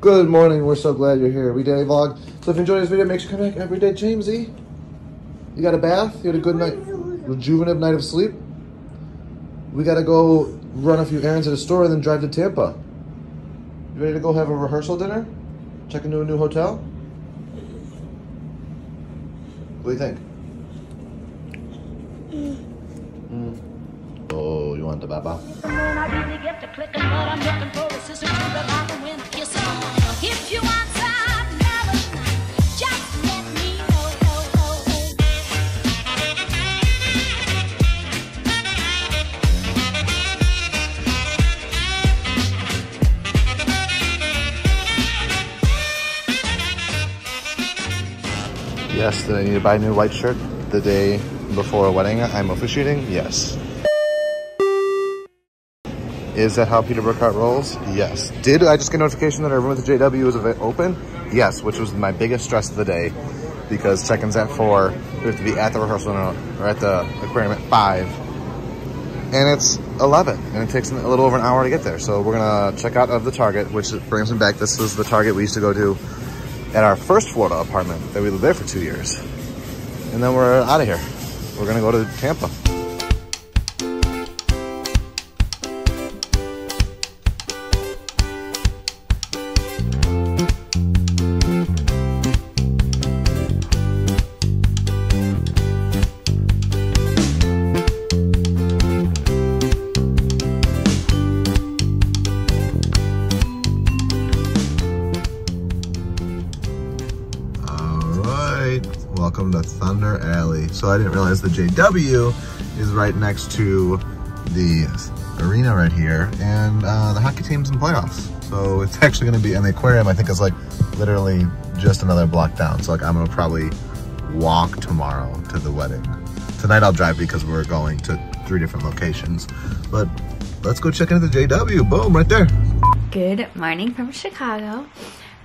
Good morning. We're so glad you're here. We daily vlog. So if you enjoy this video, make sure you come back every day. Jamesy, you got a bath? You had a good night, rejuvenative night of sleep? We gotta go run a few errands at a store and then drive to Tampa. You ready to go have a rehearsal dinner? Check into a new hotel? What do you think? Mm. Oh, you want the baba? Yes, did I need to buy a new white shirt the day before a wedding I'm officiating? Yes. Is that how Peter Brookhart rolls? Yes. Did I just get notification that our room at the JW is open? Yes, which was my biggest stress of the day because check-in's at 4. We have to be at the rehearsal or at the aquarium at 5. And it's 11, and it takes a little over an hour to get there. So we're gonna check out of the Target, which brings me back. This was the Target we used to go to at our first Florida apartment that we lived there for two years. And then we're out of here. We're gonna go to Tampa. Welcome to Thunder Alley. So I didn't realize the JW is right next to the arena right here, and uh, the hockey team's in playoffs. So it's actually going to be, and the aquarium I think is like literally just another block down. So like I'm gonna probably walk tomorrow to the wedding. Tonight I'll drive because we're going to three different locations. But let's go check into the JW. Boom, right there. Good morning from Chicago.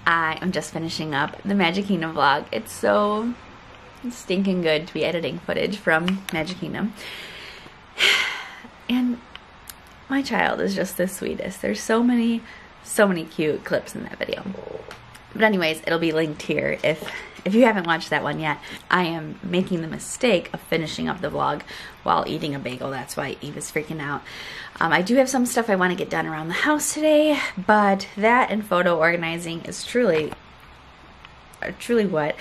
I am just finishing up the Magic Kingdom vlog. It's so stinking good to be editing footage from Magic Kingdom. And my child is just the sweetest. There's so many, so many cute clips in that video. But anyways, it'll be linked here if if you haven't watched that one yet. I am making the mistake of finishing up the vlog while eating a bagel. That's why Eve is freaking out. Um, I do have some stuff I want to get done around the house today, but that and photo organizing is truly truly what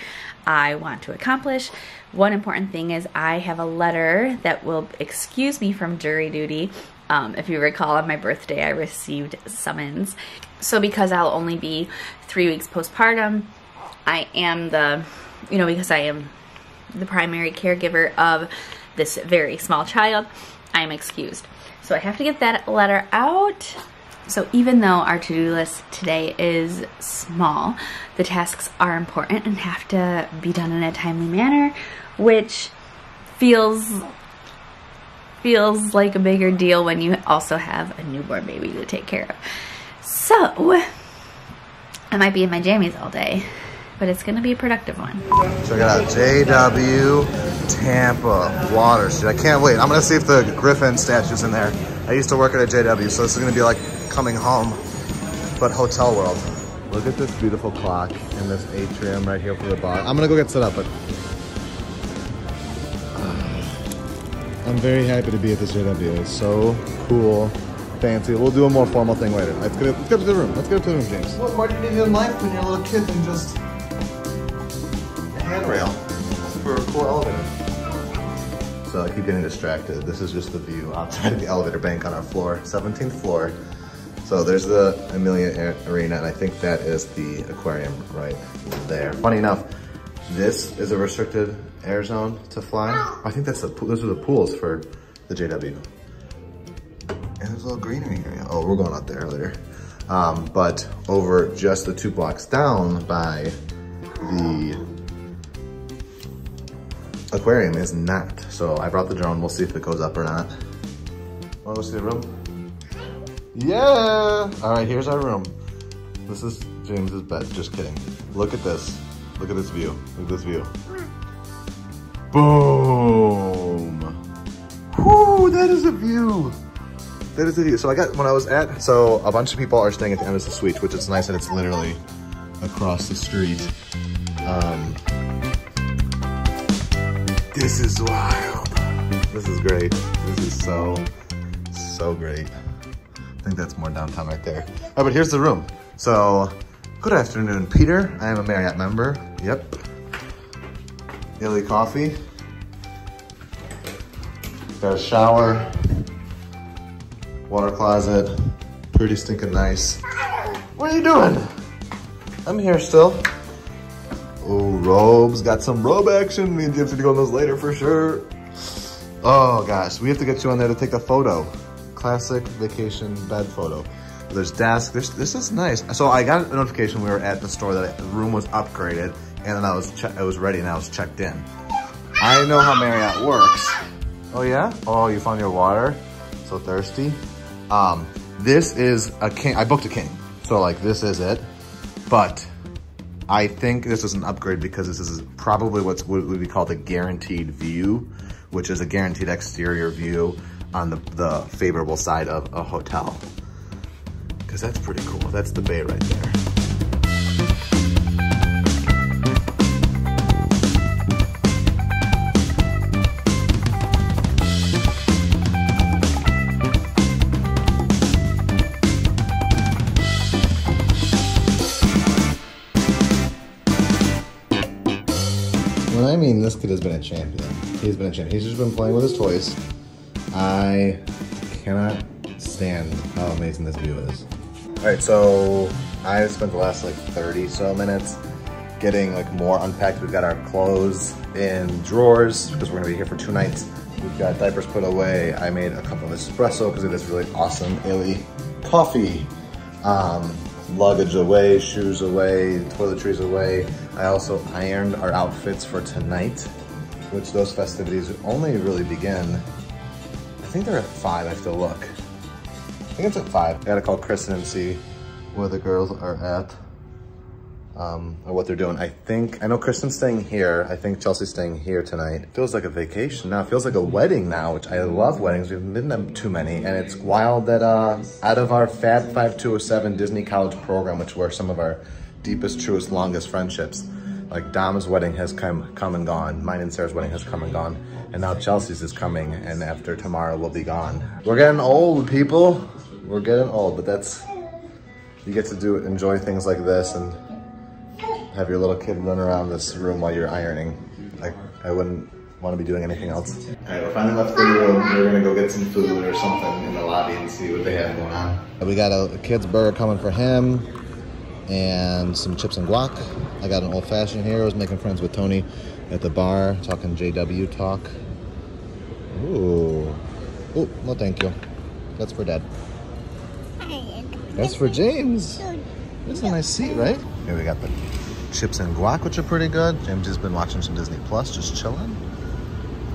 I want to accomplish. One important thing is I have a letter that will excuse me from jury duty. Um, if you recall, on my birthday, I received summons. So because I'll only be three weeks postpartum, I am the, you know, because I am the primary caregiver of this very small child, I am excused. So I have to get that letter out. So even though our to-do list today is small, the tasks are important and have to be done in a timely manner, which feels feels like a bigger deal when you also have a newborn baby to take care of. So I might be in my jammies all day, but it's gonna be a productive one. Check it out, JW Tampa Water Street. I can't wait. I'm gonna see if the Griffin statue's in there. I used to work at a JW, so this is gonna be like coming home, but hotel world. Look at this beautiful clock in this atrium right here for the bar. I'm gonna go get set up, but uh, I'm very happy to be at this JW. It's so cool, fancy. We'll do a more formal thing later. Let's get, let's get to the room. Let's get to the room, James. What more do you need in life when you're a little kid than just a handrail for a cool elevator? So I keep getting distracted. This is just the view outside of the elevator bank on our floor, 17th floor. So there's the Amalie Arena, and I think that is the aquarium right there. Funny enough, this is a restricted air zone to fly. I think that's the those are the pools for the JW. And there's a little greenery area. Oh, we're going out there later. Um, but over just the two blocks down by the aquarium is not. So I brought the drone. We'll see if it goes up or not. Wanna go see the room? Yeah! All right, here's our room. This is James's bed, just kidding. Look at this. Look at this view. Look at this view. Boom! Whoo, that is a view. That is a view. So I got, when I was at, so a bunch of people are staying at the Embassy Suite, which is nice that it's literally across the street. Um, this is wild. This is great. This is so, so great. I think that's more downtown right there. Oh, but here's the room. So, good afternoon, Peter. I am a Marriott member. Yep. Illy coffee. Got a shower. Water closet. Pretty stinking nice. What are you doing? I'm here still. Oh, robes. Got some robe action. Me and Jim's gonna go on those later for sure. Oh gosh, we have to get you on there to take a photo. Classic vacation bed photo. There's desk, this, this is nice. So I got a notification we were at the store that the room was upgraded and then I was, I was ready and I was checked in. I know how Marriott works. Oh yeah? Oh, you found your water? So thirsty? Um, this is a king, I booked a king. So like this is it, but I think this is an upgrade because this is probably what's what would be called a guaranteed view, which is a guaranteed exterior view on the, the favorable side of a hotel. Cause that's pretty cool. That's the bay right there. When I mean this kid has been a champion, he's been a champion. He's just been playing with his toys. I cannot stand how amazing this view is. All right, so I spent the last like 30 so minutes getting like more unpacked. We've got our clothes in drawers because we're gonna be here for two nights. We've got diapers put away. I made a cup of espresso because it is really awesome. Illy coffee. Um, luggage away, shoes away, toiletries away. I also ironed our outfits for tonight, which those festivities only really begin. I think they're at five, I have to look. I think it's at five. I gotta call Kristen and see where the girls are at. Um, or what they're doing. I think, I know Kristen's staying here. I think Chelsea's staying here tonight. Feels like a vacation now. Feels like a wedding now, which I love weddings. We've been to too many. And it's wild that uh, out of our Fab 5207 Disney College program, which were some of our deepest, truest, longest friendships, like Dom's wedding has come, come and gone. Mine and Sarah's wedding has come and gone. And now Chelsea's is coming. And after tomorrow, we'll be gone. We're getting old, people. We're getting old, but that's, you get to do enjoy things like this and have your little kid run around this room while you're ironing. Like, I wouldn't want to be doing anything else. All right, we finally left the room. We're gonna go get some food or something in the lobby and see what they have going on. We got a, a kid's burger coming for him and some chips and guac. I got an old fashioned here. I was making friends with Tony at the bar, talking JW talk. Ooh. Oh, no thank you. That's for dad. That's for James. That's a nice seat, right? Here we got the chips and guac, which are pretty good. James has been watching some Disney Plus, just chilling.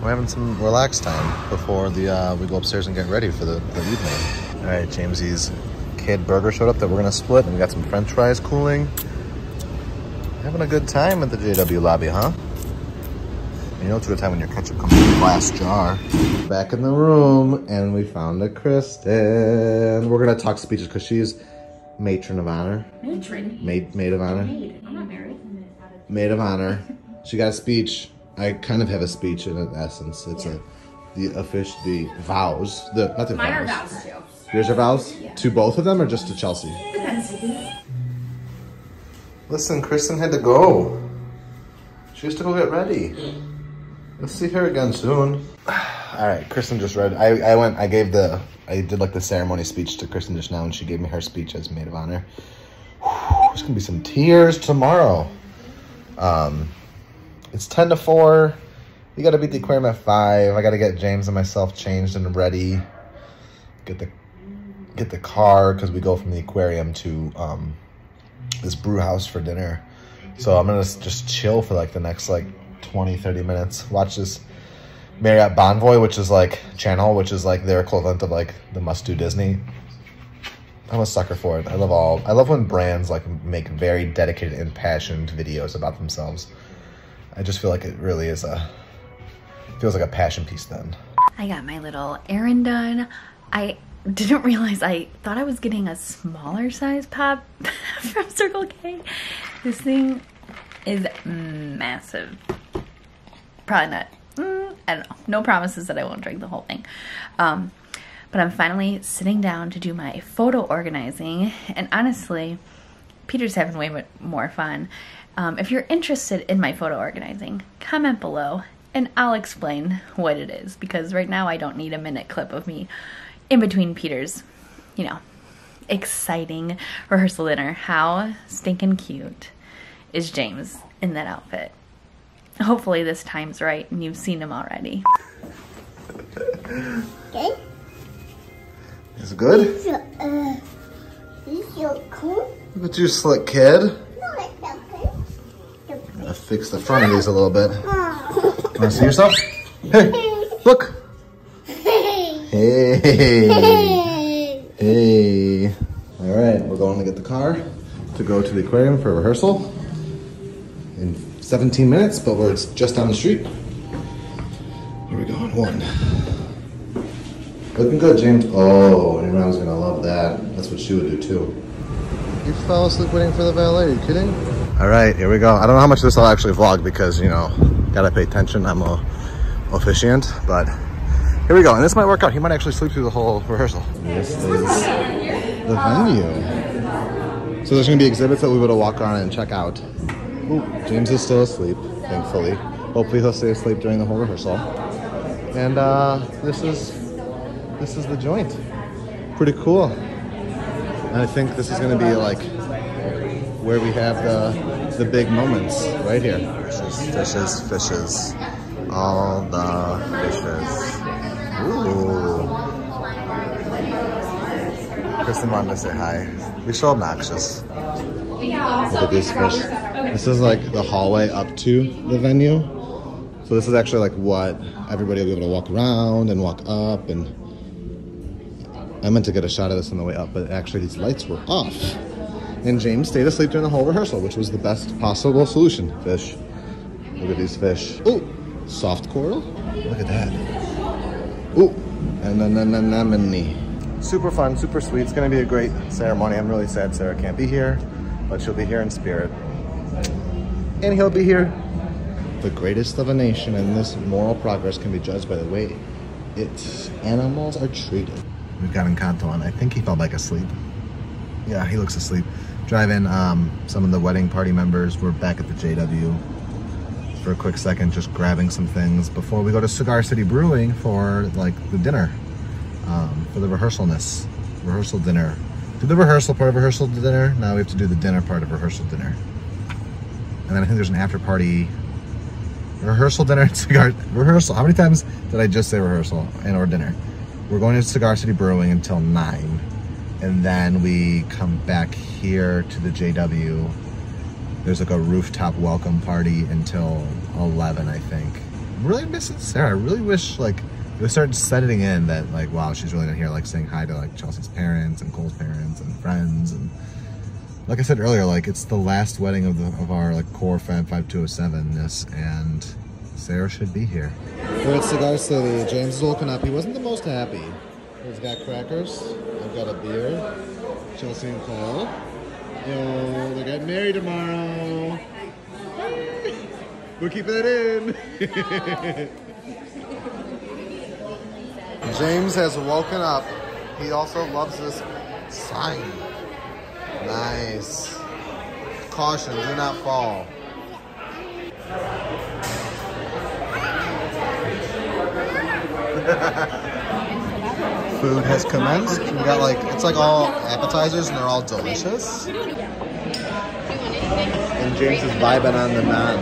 We're having some relaxed time before the uh, we go upstairs and get ready for the, the evening. All right, Jamesy's kid burger showed up that we're gonna split, and we got some French fries cooling. Having a good time at the JW lobby, huh? You know it's a good time when your ketchup comes in a glass jar. Back in the room, and we found a Kristen. We're gonna talk speeches because she's matron of honor. Matron. Maid, maid of honor. Maid. I'm not married. Maid of honor. She got a speech. I kind of have a speech in essence. It's a the official the vows. The not the Mine are vows. vows too. Yours are vows? To both of them or just to Chelsea? Depends. Listen, Kristen had to go. She has to go get ready. Let's see her again soon. All right, Kristen just read. I, I went, I gave the, I did like the ceremony speech to Kristen just now and she gave me her speech as maid of honor. Whew, there's gonna be some tears tomorrow. Um, it's 10 to 4. You gotta beat the aquarium at 5. I gotta get James and myself changed and ready. Get the, get the car because we go from the aquarium to, um, this brew house for dinner. So I'm gonna just chill for like the next like 20, 30 minutes. Watch this Marriott Bonvoy, which is like channel, which is like their equivalent of like the must do Disney. I'm a sucker for it. I love all I love when brands like make very dedicated, impassioned videos about themselves. I just feel like it really is a feels like a passion piece then. I got my little errand done. I didn't realize I thought I was getting a smaller size pop from Circle K. This thing is massive. Probably not. Mm, I don't know. No promises that I won't drink the whole thing. Um, but I'm finally sitting down to do my photo organizing, and honestly, Peter's having way more fun. Um, if you're interested in my photo organizing, comment below and I'll explain what it is because right now I don't need a minute clip of me in between Peter's, you know, exciting rehearsal dinner. How stinking cute is James in that outfit? Hopefully this time's right and you've seen him already. Okay. Is it good? This is, uh, this is your cool. Look at you, slick kid. No, it's okay. Gotta fix the front of these a little bit. Oh. Wanna see yourself? Hey, look. Hey. Hey. All right, we're going to get the car to go to the aquarium for rehearsal in 17 minutes, but we're just down the street. Here we go on one. Looking good, James. Oh, your mom's gonna love that. That's what she would do too. You fell asleep waiting for the valet. Are you kidding? All right, here we go. I don't know how much of this I'll actually vlog because, you know, gotta pay attention. I'm a officiant, but here we go. And this might work out. He might actually sleep through the whole rehearsal. This is the venue. So there's gonna be exhibits that we would walk around and check out. Ooh, James is still asleep, thankfully. Hopefully he'll stay asleep during the whole rehearsal. And uh, this is this is the joint. Pretty cool. And I think this is gonna be like where we have the the big moments right here. Fishes, fishes, fishes. All the fishes. Ooh. Kristen wanted to say hi. You're so obnoxious. Look at these fish. This is like the hallway up to the venue. So this is actually like what everybody will be able to walk around and walk up and I meant to get a shot of this on the way up, but actually these lights were off. And James stayed asleep during the whole rehearsal, which was the best possible solution. Fish. Look at these fish. Oh, soft coral. Look at that. Oh, and then an anemone. Super fun, super sweet. It's gonna be a great ceremony. I'm really sad Sarah can't be here, but she'll be here in spirit. And he'll be here. The greatest of a nation and this moral progress can be judged by the way its animals are treated. We've got Encanto on. I think he fell back asleep. Yeah, he looks asleep. Driving, um, some of the wedding party members were back at the JW for a quick second, just grabbing some things before we go to Cigar City Brewing for like the dinner, um, for the rehearsalness, rehearsal dinner. Do the rehearsal part of rehearsal dinner. Now we have to do the dinner part of rehearsal dinner. And then I think there's an after party rehearsal dinner cigar rehearsal. How many times did I just say rehearsal and or dinner? We're going to Cigar City Brewing until nine, and then we come back here to the JW. There's like a rooftop welcome party until eleven, I think. Really missing Sarah. I really wish like it would start setting in that like wow, she's really not here, like saying hi to like Chelsea's parents and Cole's parents and friends and like I said earlier, like it's the last wedding of the of our like core Fab 5207ness, and Sarah should be here. We're at Cigar City. James is woken up. He wasn't the most happy. He's got crackers. I've got a beer. Chelsea and Cole. Oh, Yo, they're getting married tomorrow. We're keeping it in. James has woken up. He also loves this sign. Nice. Caution, do not fall. Food has commenced. We got like, it's like all appetizers and they're all delicious. And James is vibing on the naan.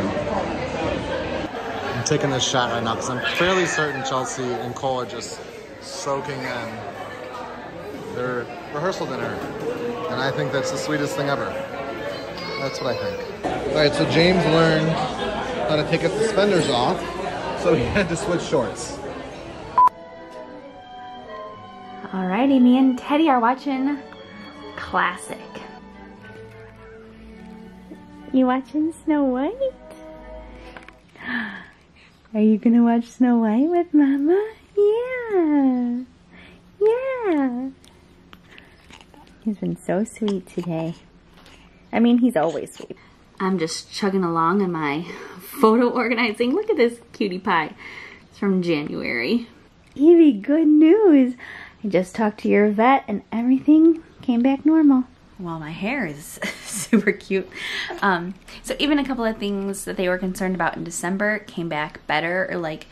I'm taking this shot right now because I'm fairly certain Chelsea and Cole are just soaking in their rehearsal dinner. And I think that's the sweetest thing ever. That's what I think. All right, so James learned how to take his suspenders off, so he had to switch shorts. Alrighty, me and Teddy are watching Classic. You watching Snow White? Are you gonna watch Snow White with Mama? Yeah. Yeah. He's been so sweet today. I mean, he's always sweet. I'm just chugging along on my photo organizing. Look at this cutie pie. It's from January. Evie, good news. I just talked to your vet and everything came back normal. Well, my hair is super cute. Um, so even a couple of things that they were concerned about in December came back better or like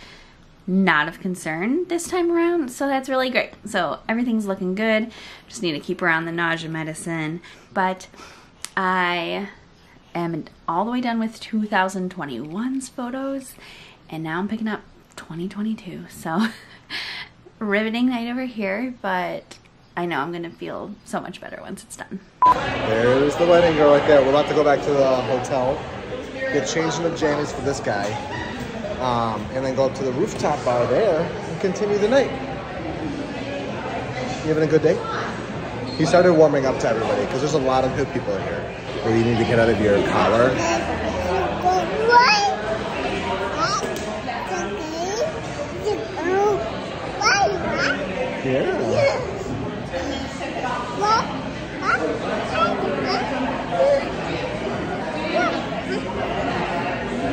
not of concern this time around. So that's really great. So everything's looking good. Just need to keep around the nausea medicine. But I am all the way done with 2021's photos and now I'm picking up 2022. So riveting night over here, but I know I'm gonna feel so much better once it's done. There's the wedding girl right there. We're about to go back to the hotel, get changed into jammies for this guy, um, and then go up to the rooftop bar there and continue the night. You having a good day? He started warming up to everybody because there's a lot of good people here. Where you need to get out of your collar.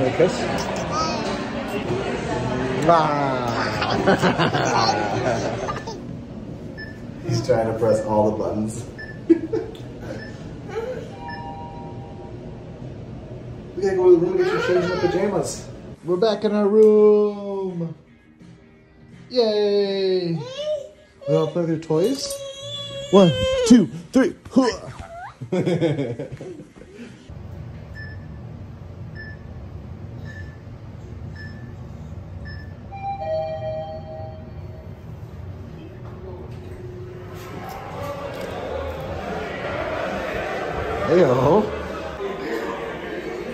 Want a kiss? Ah. He's trying to press all the buttons. we gotta go to the room and get you changed in the pajamas. We're back in our room. Yay! We all play with your toys? One, two, three. Heyo.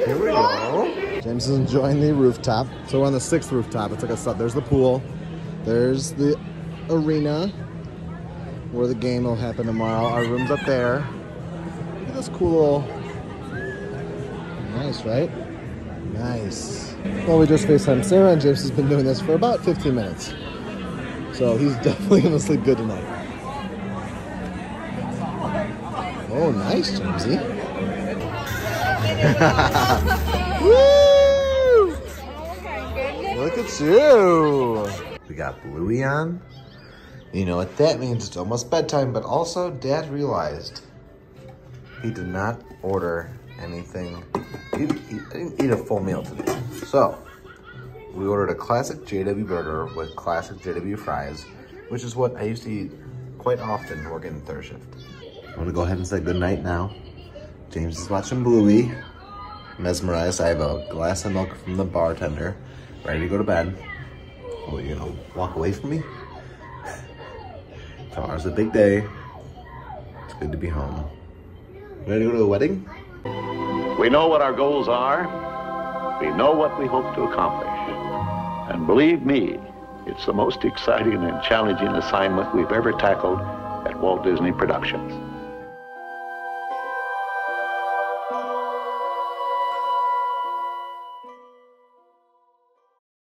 Here we go. James is enjoying the rooftop. So we're on the sixth rooftop. It's like a sub. There's the pool. There's the arena where the game will happen tomorrow. Our room's up there. Look at this cool. Nice, right? Nice. Well, we just FaceTime Sarah, and James has been doing this for about 15 minutes. So he's definitely gonna sleep good tonight. Oh, nice, Jamesy. Eh? Woo! Oh, Look at you. We got Bluey on. You know what that means? It's almost bedtime, but also Dad realized he did not order anything. He, he didn't eat a full meal today. So, we ordered a classic JW burger with classic JW fries, which is what I used to eat quite often working third shift. I'm gonna go ahead and say goodnight now. James is watching Bluey. Mesmerized. I have a glass of milk from the bartender, ready to go to bed. Oh, you gonna walk away from me? Tomorrow's a big day. It's good to be home. Ready to go to the wedding? We know what our goals are. We know what we hope to accomplish. And believe me, it's the most exciting and challenging assignment we've ever tackled at Walt Disney Productions.